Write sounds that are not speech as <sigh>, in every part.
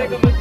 nigga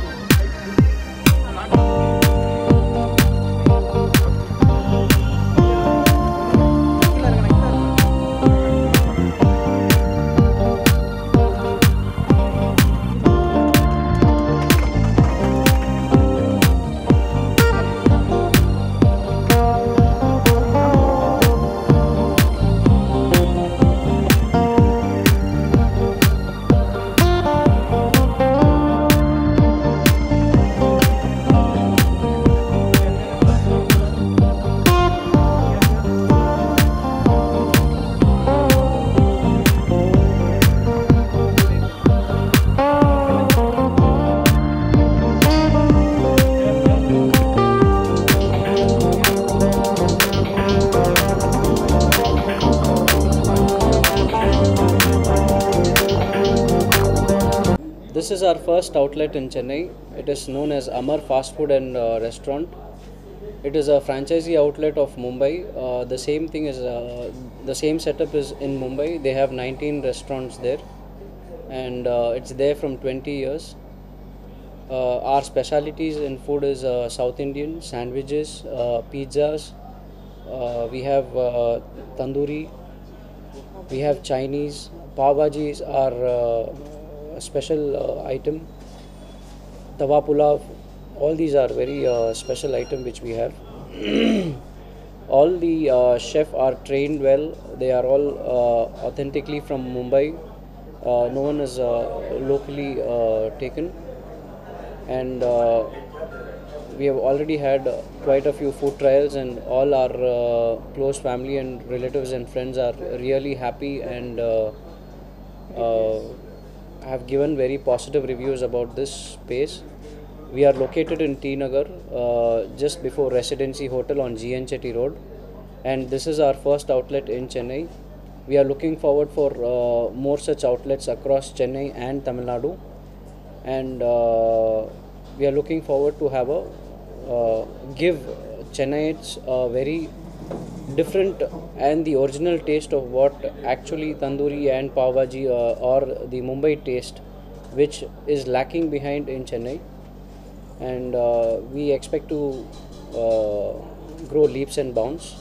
This is our first outlet in Chennai. It is known as Amar Fast Food and uh, Restaurant. It is a franchisee outlet of Mumbai. Uh, the same thing is uh, the same setup is in Mumbai. They have 19 restaurants there, and uh, it's there from 20 years. Uh, our specialities in food is uh, South Indian sandwiches, pizzas. We have tandoori. We have Chinese. Pav Bhaji is our special uh, item. Tawa pulav. All these are very uh, special item which we have. <clears throat> all the uh, chef are trained well. They are all uh, authentically from Mumbai. No one is locally taken. And we have already had quite a few food trials, and all our uh, close family and relatives and friends are really happy and uh, have given very positive reviews about this space. We are located in T Nagar, uh, just before Residency Hotel on GN Chetty Road, and this is our first outlet in Chennai. We are looking forward for uh, more such outlets across Chennai and Tamil Nadu, and uh, we are looking forward to have a uh, give Chennaites a very different and the original taste of what actually tandoori and pav bhaji uh, or the Mumbai taste, which is lacking behind in Chennai, and uh, we expect to uh, grow leaps and bounds.